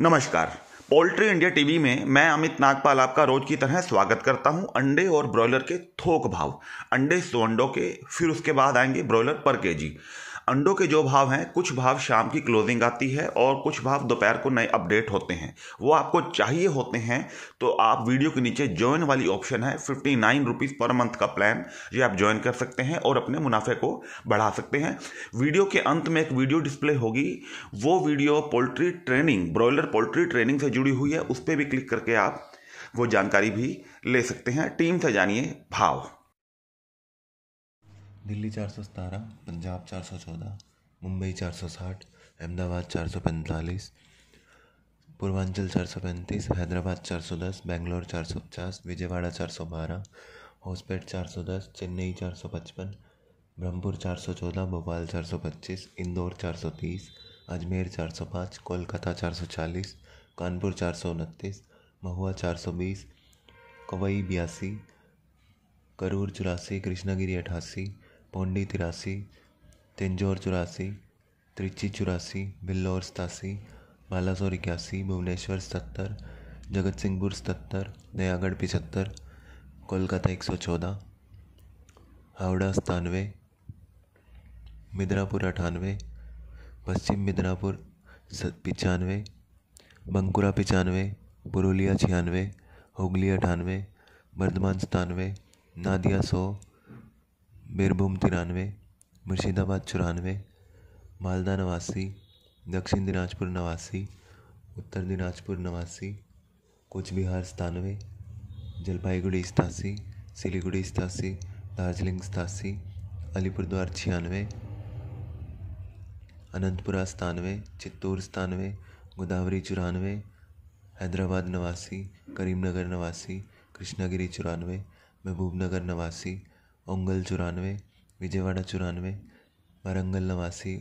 नमस्कार। Poultry India TV में मैं अमित नागपाल आपका रोज की तरह स्वागत करता हूँ अंडे और ब्रॉयलर के थोक भाव। अंडे सो अंडों के, फिर उसके बाद आएँगे ब्रॉयलर पर केजी। अंडों के जो भाव हैं, कुछ भाव शाम की क्लोजिंग आती है और कुछ भाव दोपहर को नए अपडेट होते हैं। वो आपको चाहिए होते हैं तो आप वीडियो के नीचे ज्वाइन वाली ऑप्शन है fifty nine rupees per month का प्लान ये आप ज्वाइन कर सकते हैं और अपने मुनाफे को बढ़ा सकते हैं। वीडियो के अंत में एक वीडियो डिस्प्ले होगी। वो video poultry training broiler poultry training से जुड़ी हुई है। उस पर भी क्लिक करके आप वो जानकारी भी ले सकते हैं। टीम से जानिए भाव। दिल्ली चार सौ सतारह पंजाब चार सौ चौदह मुंबई चार सौ साठ अहमदाबाद चार सौ पैंतालीस पूर्वांचल चार सौ पैंतीस हैदराबाद चार सौ दस बेंगलोर चार सौ पचास विजयवाड़ा चार सौ बारह होसपेट चार सौ दस चेन्नई चार सौ पचपन ब्रह्मपुर चार सौ चौदह भोपाल चार सौ पच्चीस इंदौर चार सौ तीस अजमेर चार सौ पाँच कोलकाता चार सौ चालीस कानपुर चार सौ उनतीस महुआ चार सौ बीस कवई बयासी करूर चौरासी कृष्णागिरी अठासी पौंडी तिरासी तेंजोर चौरासी त्रिची चौरासी बिल्लौर सतासी बालासोर इक्यासी भुवनेश्वर सत्तर जगत सिंहपुर सतर नयागढ़ पिछहत्तर कोलकाता एक सौ चौदह हावड़ा सतानवे मिदनापुर अठानवे पश्चिम मिदनापुर पचानवे बंकुरा पचानवे पुरुलिया छियानवे हुगली अठानवे बर्धमान सतानवे नादिया सौ बीरभूम तिरानवे, मुर्शिदाबाद चौरानवे, मालदा नवासी, दक्षिण दिनाजपुर नवासी, उत्तर दिनाजपुर नवासी कूच बिहार सतानवे, जलपाईगुड़ी सतासी, सिलीगुड़ी सतासी, दार्जिलिंग सतासी, अलीपुरद्वार छियानवे, अनंतपुरा सतानवे, चित्तौड़ सतानवे, गोदावरी चौरानवे, हैदराबाद नवासी, करीमनगर नवासी, कृष्णागिरी चौरानवे, महबूबनगर नवासी ओंगल चौरानवे, विजयवाड़ा चौरानवे वारंगल नवासी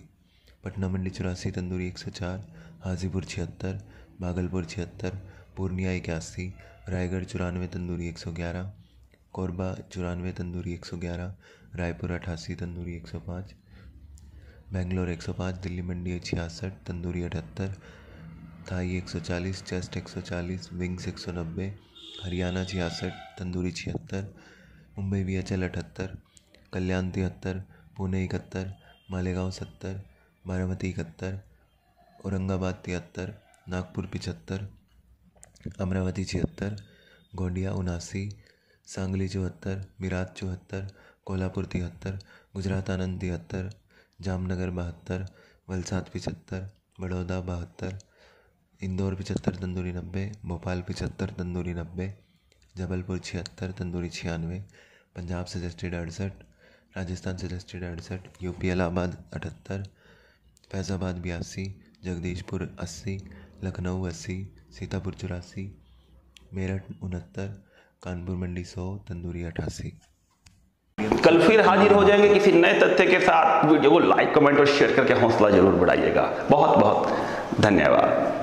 पटना मंडी चौरासी, तंदूरी एक सौ चार, हाजीपुर छिहत्तर, भागलपुर छिहत्तर, पूर्णिया इक्यासी, रायगढ़ चौरानवे, तंदूरी एक सौ ग्यारह, कोरबा चौरानवे, तंदूरी एक सौ ग्यारह, रायपुर अठासी, तंदूरी एक सौ पाँच, बेंगलोर एक सौ पाँच, दिल्ली मंडी छियासठ, तंदूरी अठहत्तर, थाई एक सौ चालीस, चेस्ट एक सौ चालीस, विंग्स एक सौ नब्बे, हरियाणा छियासठ, तंदूरी छिहत्तर मुंबई बी एच एल अठहत्तर कल्याण तिहत्तर पुणे इकहत्तर, मालेगांव सत्तर, बारामती इकहत्तर, औरंगाबाद तिहत्तर, नागपुर पिचहत्तर, अमरावती छिहत्तर गोंडिया उनासी, सांगली चौहत्तर, मिराज चौहत्तर, कोल्हापुर तिहत्तर, गुजरात आनंद तिहत्तर, जामनगर बहत्तर, वलसाड पिचहत्तर, बड़ौदा बहत्तर, इंदौर पिचहत्तर, तंदूरी नब्बे, भोपाल पिचहत्तर, तंदूरी नब्बे जबलपुर छिहत्तर, तंदूरी छियानवे, पंजाब सजेस्टेड अड़सठ, राजस्थान सजेस्टेड अड़सठ, यूपी इलाहाबाद अठहत्तर, फैज़ाबाद बयासी, जगदीशपुर अस्सी, लखनऊ अस्सी, सीतापुर चौरासी, मेरठ उनहत्तर, कानपुर मंडी सौ, तंदूरी अठासी। कल फिर हाजिर हो जाएँगे किसी नए तथ्य के साथ। वीडियो को लाइक, कमेंट और शेयर करके हौसला ज़रूर बढ़ाइएगा। बहुत बहुत धन्यवाद।